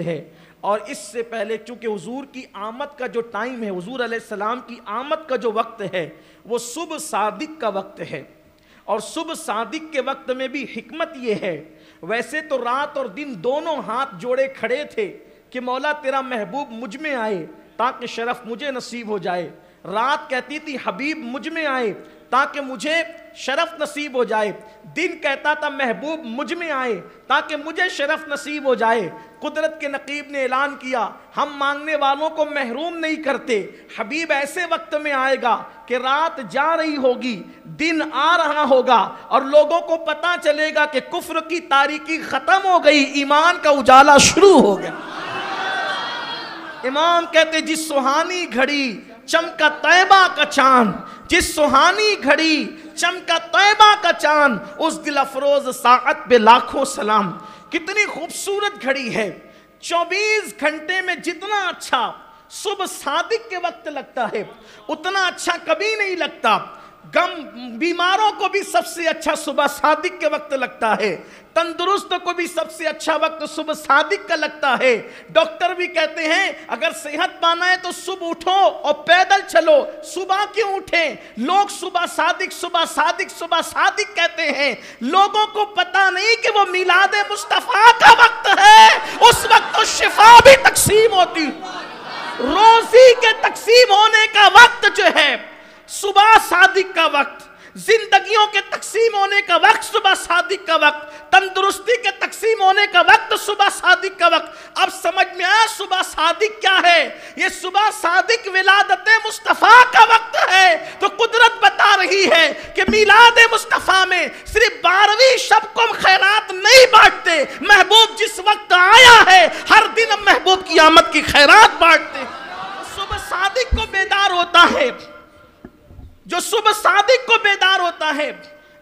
है। और इससे पहले चूँकि हजूर की आमद का जो टाइम है, हजूर आसमाम की आमद का जो वक्त है, वो सुबह सादिक का वक्त है। और सुबह सादिक के वक्त में भी हमत ये है, वैसे तो रात और दिन दोनों हाथ जोड़े खड़े थे कि मौला तेरा महबूब मुझमें आए, ताकि शरफ मुझे नसीब हो जाए। रात कहती थी, हबीब, मुझमें आए ताकि मुझे शरफ नसीब हो जाए। दिन कहता था, महबूब, मुझमें आए ताकि मुझे शरफ नसीब हो जाए। कुदरत के नकीब ने ऐलान किया, हम मांगने वालों को महरूम नहीं करते। हबीब ऐसे वक्त में आएगा कि रात जा रही होगी, दिन आ रहा होगा और लोगों को पता चलेगा कि कुफ्र की तारीकी खत्म हो गई, ईमान का उजाला शुरू हो गया। इमाम कहते जिस सुहानी घड़ी चमका तैबा का चाँद, जिस सुहानी घड़ी चमका तैबा का चाँद, उस दिल अफरोज सात पे लाखों सलाम। कितनी खूबसूरत घड़ी है। 24 घंटे में जितना अच्छा सुबह सादिक के वक्त लगता है। उतना अच्छा कभी नहीं लगता। गम, बीमारों को भी सबसे अच्छा सुबह सादिक के वक्त लगता है। तंदुरुस्त को भी सबसे अच्छा वक्त सुबह सादिक का लगता है। डॉक्टर भी कहते हैं, अगर सेहत पाना है तो सुबह उठो और पैदल चलो। सुबह क्यों उठे? लोग सुबह सादिक सुबह सादिक सुबह सादिक कहते हैं। लोगों को पता नहीं कि वो मिलाद मुस्तफ़ा का वक्त है। उस वक्त तो शिफा भी तकसीम होती। रोजी के तकसीम होने का वक्त सुबह सादिक का वक्त, जिंदगियों के तकसीम होने का वक्त सुबह सादिक का वक्त, तंदुरुस्ती के तकसीम होने का वक्त सुबह सादिक का वक्त। अब समझ में आया सुबह सादिक क्या है? ये सुबह सादिक विलादत मुस्तफ़ा का वक्त है। तो कुदरत बता रही है कि मिलाद मुस्तफ़ा में सिर्फ़ बारहवीं शब को खैरात नहीं बांटते। महबूब जिस वक्त आया है, हर दिन महबूब की आमद की खैरात बांटते सुबह सादिक को बेदार होता है। जो सुबह सादिक को बेदार होता है,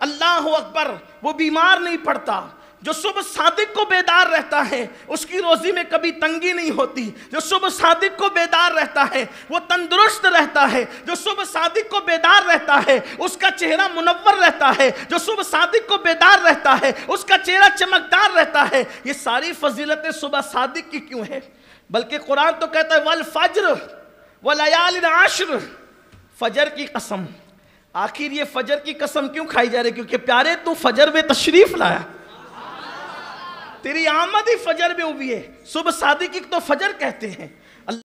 अल्लाह अकबर, वो बीमार नहीं पड़ता। जो सुबह सादिक को बेदार रहता है, उसकी रोजी में कभी तंगी नहीं होती। जो सुबह सादिक को बेदार रहता है, वो तंदुरुस्त रहता है। जो सुबह सादिक को बेदार रहता है, उसका चेहरा मुनवर रहता है। जो सुबह सादिक को बेदार रहता है, उसका चेहरा चमकदार रहता है। ये सारी फजीलतें सुबह सादिक की क्यों है? बल्कि कुरान तो कहता है, वल फज्र वलयाल आश्र। फजर की कसम। आखिर ये फजर की कसम क्यों खाई जा रही? क्योंकि प्यारे, तू फजर में तशरीफ़ लाया। तेरी आमद ही फजर में उबी है। सुबह शादी की तो फजर कहते हैं।